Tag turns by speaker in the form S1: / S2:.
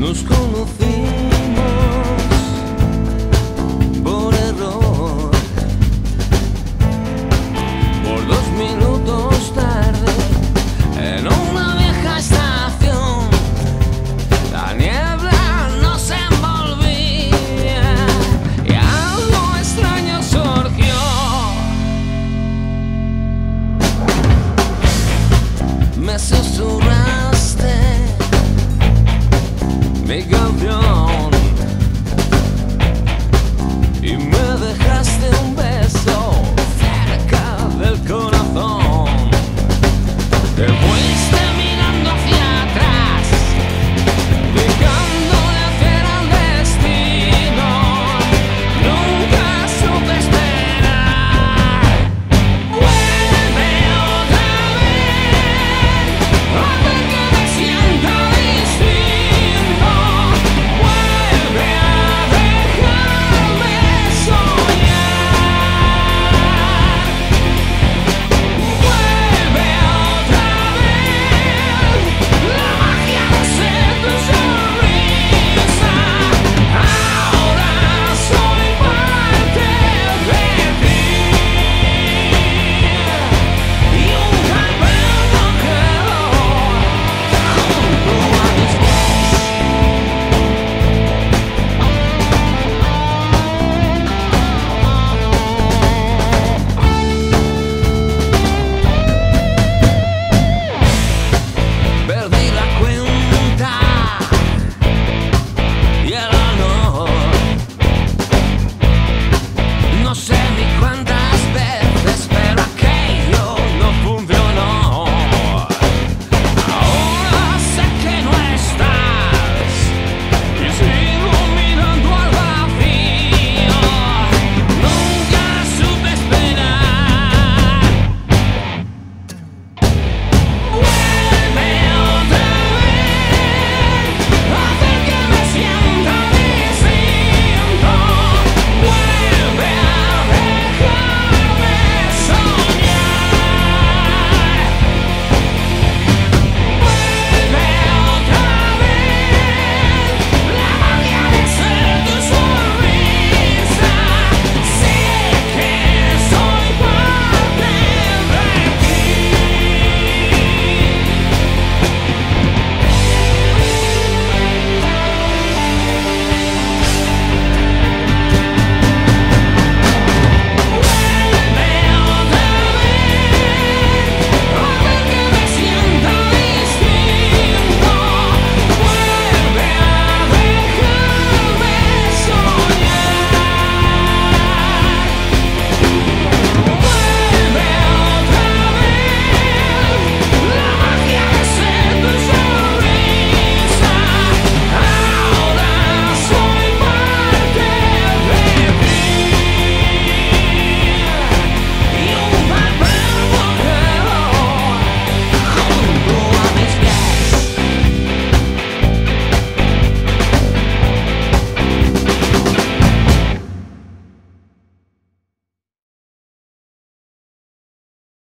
S1: nos conofins.